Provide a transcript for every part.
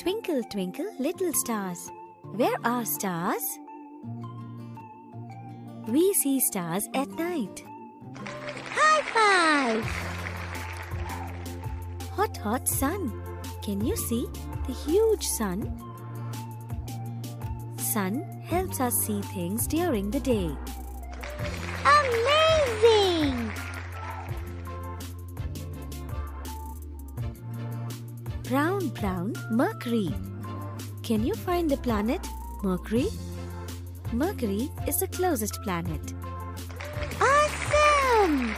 Twinkle, twinkle, little stars. Where are stars? We see stars at night. High five! Hot, hot sun. Can you see the huge sun? Sun helps us see things during the day. Amazing! Brown, brown, Mercury. Can you find the planet Mercury? Mercury is the closest planet. Awesome!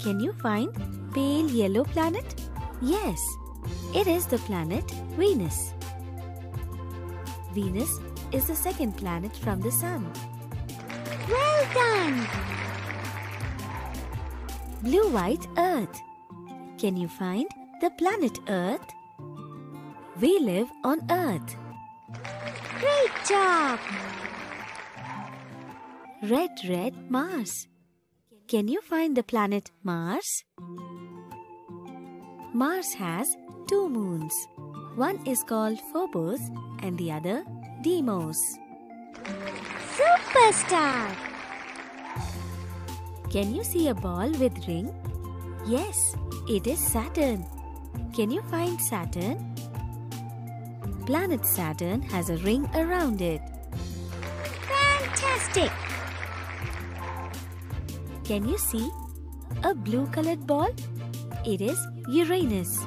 Can you find pale yellow planet? Yes, it is the planet Venus. Venus is the second planet from the Sun. Well done! Blue white Earth. Can you find the planet Earth? We live on Earth. Great job! Red red Mars. Can you find the planet Mars? Mars has two moons. One is called Phobos and the other Deimos. Superstar! Can you see a ball with ring? Yes, it is Saturn. Can you find Saturn? Planet Saturn has a ring around it. Fantastic! Can you see a blue colored ball? It is Uranus.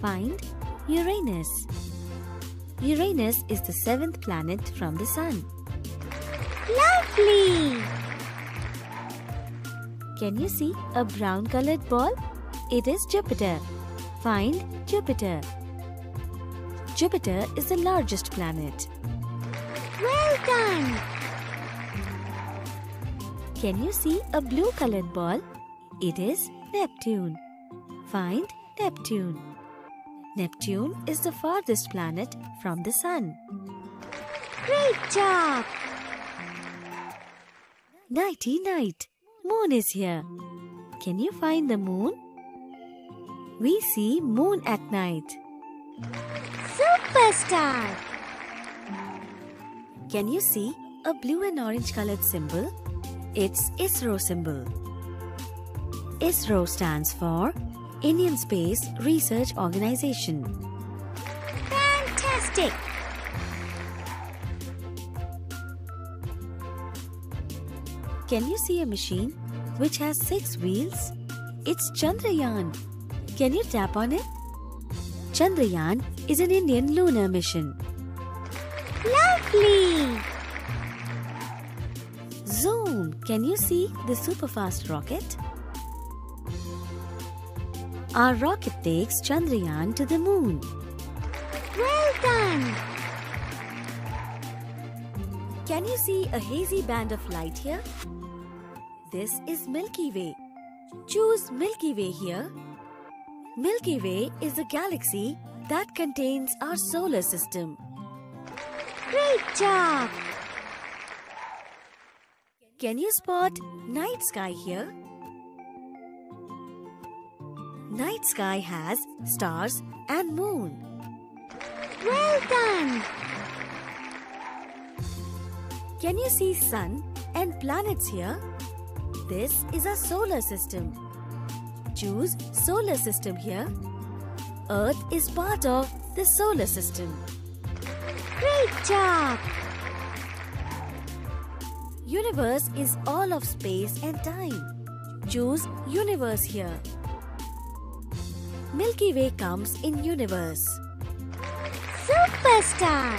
Find Uranus. Uranus is the seventh planet from the Sun. Lovely! Can you see a brown colored ball? It is Jupiter. Find Jupiter. Jupiter is the largest planet. Well done! Can you see a blue colored ball? It is Neptune. Find Neptune. Neptune is the farthest planet from the Sun. Great job! Nighty night. Moon is here. Can you find the moon? We see moon at night. Superstar! Can you see a blue and orange colored symbol? It's ISRO symbol. ISRO stands for Indian Space Research Organization. Fantastic! Can you see a machine which has six wheels? It's Chandrayaan. Can you tap on it? Chandrayaan is an Indian lunar mission. Lovely! Zoom! Can you see the superfast rocket? Our rocket takes Chandrayaan to the moon. Well done! Can you see a hazy band of light here? This is Milky Way. Choose Milky Way here. Milky Way is a galaxy that contains our solar system. Great job! Can you spot night sky here? Night sky has stars and moon. Well done! Can you see sun and planets here? This is our solar system. Choose solar system here. Earth is part of the solar system. Great job! Universe is all of space and time. Choose universe here. Milky Way comes in universe. Superstar!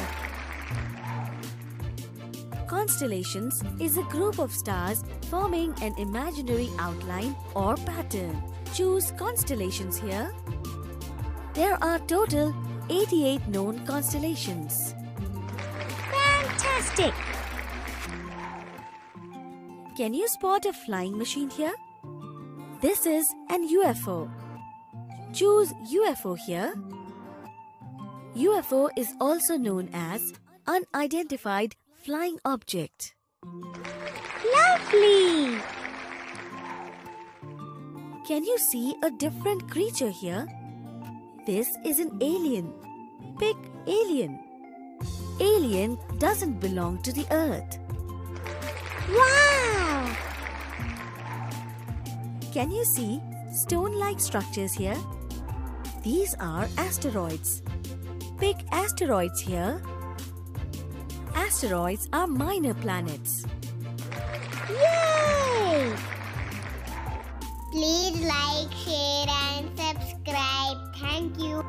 Constellations is a group of stars forming an imaginary outline or pattern. Choose constellations here. There are total 88 known constellations. Fantastic! Can you spot a flying machine here? This is an UFO. Choose UFO here. UFO is also known as Unidentified Flying Object. Lovely! Can you see a different creature here? This is an alien. Pick alien. Alien doesn't belong to the earth. Wow! Can you see stone-like structures here? These are asteroids. Pick asteroids here. Asteroids are minor planets. Please like, share and subscribe. Thank you.